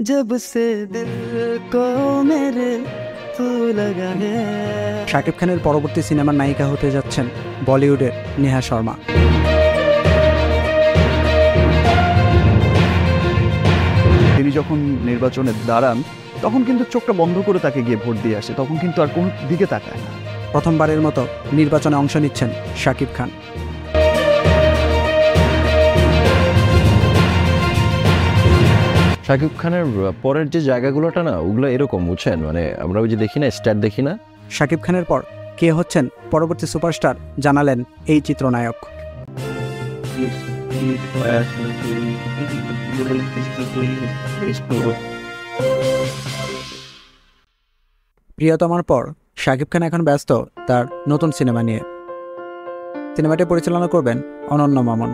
जब से दिल को मेरे तू लगा है শাকিব খানের পরবর্তী সিনেমার নায়িকা হতে যাচ্ছেন বলিউডের নেহা শর্মা তিনি যখন নির্বাচনে দাঁড়ান তখন কিন্তু চোখটা বন্ধ করে তাকে গিয়ে ভোট দিয়ে আসে তখন কিন্তু আর কোন দিকে তাকায় না প্রথমবারের মতো নির্বাচনে অংশ নিচ্ছেন শাকিব খান শাকিব খানের পরের যে জায়গাগুলোটা না, ওগুলো এরকম, বুঝছেন? মানে আমরা ওই যে দেখি না স্টার দেখি না? শাকিব খানের পর কে হচ্ছেন পরবর্তী সুপারস্টার জানালেন এই চিত্রনায়ক। প্রিয়তমার পর শাকিব খান এখন ব্যস্ত তার নতুন সিনেমা নিয়ে। সিনেমাটি পরিচালনা করবেন অনন্য মামন।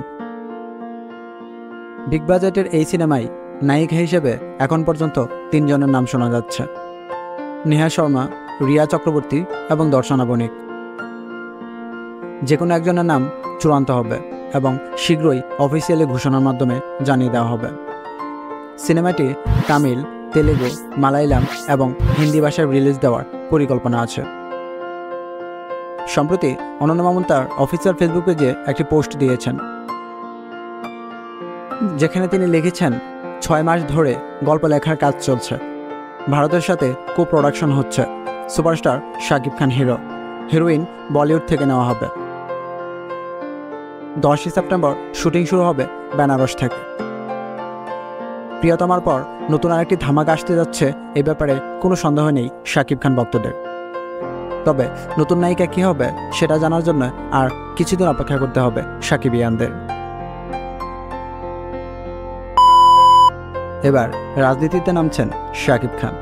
বিগ বাজেটের এই সিনেমায় নায়িকা হিসেবে এখন পর্যন্ত তিনজনের নাম শোনা যাচ্ছে। নেহা শর্মা, রিয়া চক্রবর্তী এবং দর্শনা বণিক। যে কোনো একজনের নাম চূড়ান্ত হবে এবং শীঘ্রই অফিসিয়ালি ঘোষণার মাধ্যমে জানিয়ে দেওয়া হবে। সিনেমাটি তামিল, তেলেগু, মালায়ালাম এবং হিন্দি ভাষায় রিলিজ দেওয়ার পরিকল্পনা আছে। সম্প্রতি অনন্য মামুন তার অফিসিয়াল ফেসবুক পেজে একটি পোস্ট দিয়েছেন। যেখানে তিনি লিখেছেন ছয় মাস ধরে গল্প লেখার কাজ চলছে। ভারতের সাথে কো প্রোডাকশন হচ্ছে superstar Shakib Khan hero heroine Bollywood থেকে নেওয়া হবে। দশই সেপ্টেম্বর শুটিং শুরু হবে বেনারস থেকে। প্রিয়তমার পর নতুন আরেকটি ধামাকা আসতে যাচ্ছে এই ব্যাপারে কোনো সন্দেহ নেই শাকিব খান ভক্তদের। তবে নতুন নায়িকা কী হবে সেটা জানার জন্য আর কিছুদিন অপেক্ষা করতে হবে শাকিব ইয়ানদের। এবার রাজনীতিতে নামছেন শাকিব খান।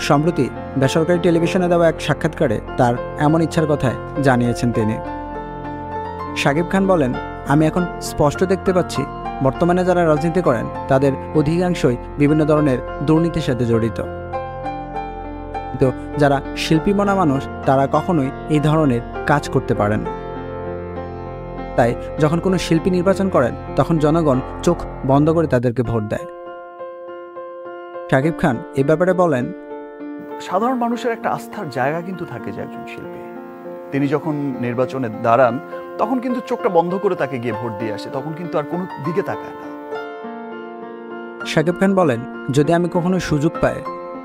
সম্প্রতি বেসরকারি টেলিভিশনে দেওয়া এক সাক্ষাৎকারে তার এমন ইচ্ছার কথায় জানিয়েছেন তিনি। শাকিব খান বলেন, আমি এখন স্পষ্ট দেখতে পাচ্ছি, বর্তমানে যারা রাজনীতি করেন, তাদের অধিকাংশই বিভিন্ন ধরনের দুর্নীতির সাথে জড়িত। তো যারা শিল্পী মনা মানুষ, তারা কখনোই এই ধরনের কাজ করতে পারেন। তাই যখন কোনো শিল্পী নির্বাচন করেন তখন জনগণ চোখ বন্ধ করে তাদেরকে ভোট দেয়। শাকিব খান এ ব্যাপারে বলেন সাধারণ মানুষের একটা আস্থার জায়গা কিন্তু থাকে যে একজন শিল্পী। তিনি যখন নির্বাচনে দাঁড়ান তখন কিন্তু চোখটা বন্ধ করে তাকে গিয়ে ভোট দিয়ে আসে তখন কিন্তু আর কোনো দিকে তাকায় না। শাকিব খান বলেন যদি আমি কখনো সুযোগ পাই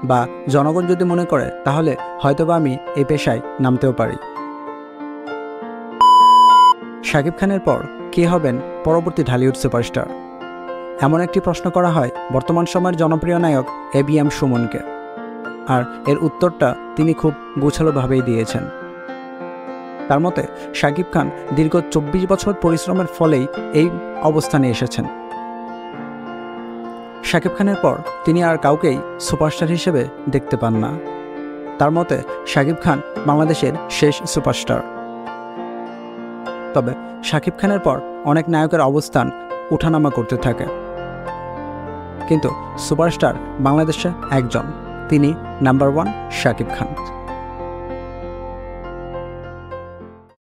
বা জনগণ যদি মনে করে তাহলে হয়তোবা আমি এই পেশায় নামতেও পারি। শাকিব খানের পর কে হবেন পরবর্তী ঢালিউড সুপারস্টার? এমন একটি প্রশ্ন করা হয় বর্তমান সময়ের জনপ্রিয় নায়ক এ বি এম সুমনকে। আর এর উত্তরটা তিনি খুব গোছালোভাবেই দিয়েছেন। তার মতে, শাকিব খান দীর্ঘ চব্বিশ বছর পরিশ্রমের ফলেই এই অবস্থানে এসেছেন। শাকিব খানের পর তিনি আর কাউকেই সুপারস্টার হিসেবে দেখতে পান না। তার মতে, শাকিব খান বাংলাদেশের শেষ সুপারস্টার। তবে শাকিব খানের পর অনেক নায়কের অবস্থান উঠানামা করতে থাকে। কিন্তু সুপারস্টার বাংলাদেশে একজন, তিনি নাম্বার ওয়ান শাকিব খান।